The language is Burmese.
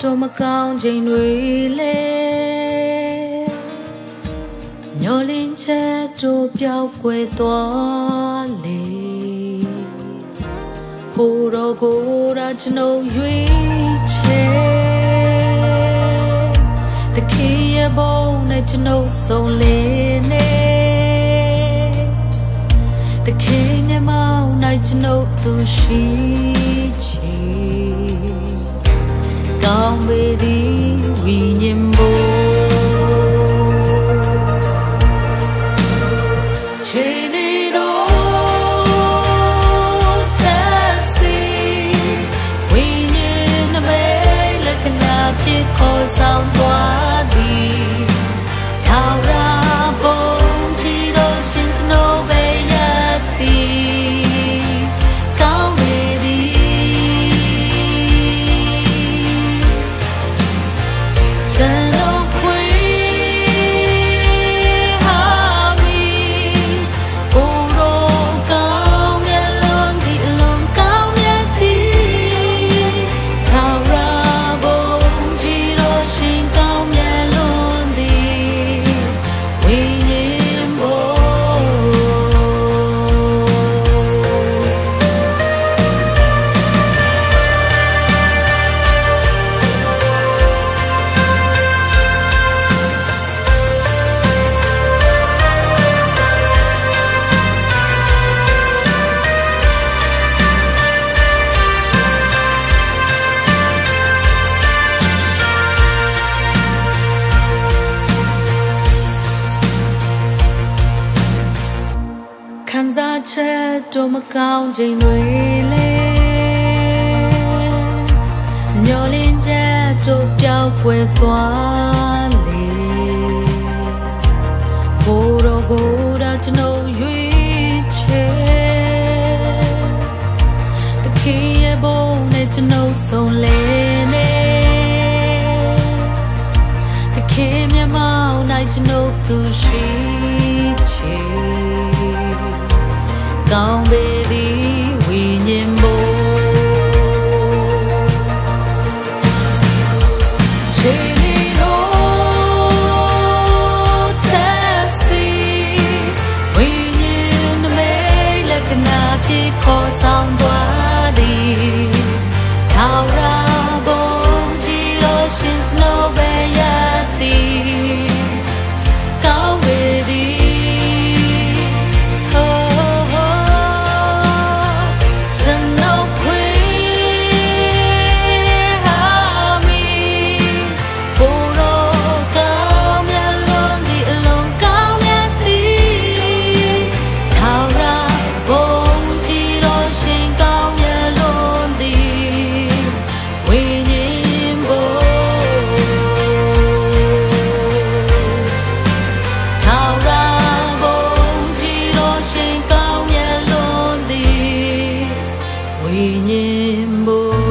တော့မကောင်းချိန်တွေလေညော်လင်းချက်တို့ပြောက်ွယ်သွားလေကိုတော့ကိုရာကျွန်ုပ်ရွေးချယ်တခေရဲ့ဘုံနဲ့ကျွန်ုပ်ဆုံးလေးနေတခေမျက်မှောက်၌ကျွန်ုပ်သူရှိ သည်ဝိညာဉ်ဘို့ဖြစ်ခေါ်ဆောင်သွား ခံစားချက်တို့မကောင်းချိန်တွေလေမျောလင်းချက်တို့ပြောက်ွယ်သွားလေကိုရောကိုရာကျွန်ုပ်ရွေးချယ်တခေရဲ့ဘုံနဲ့ကျွန်ုပ်ဆုံးလေနေတခေမျက်မှောက်၌ကျွန်ုပ်သူရှိ rainbow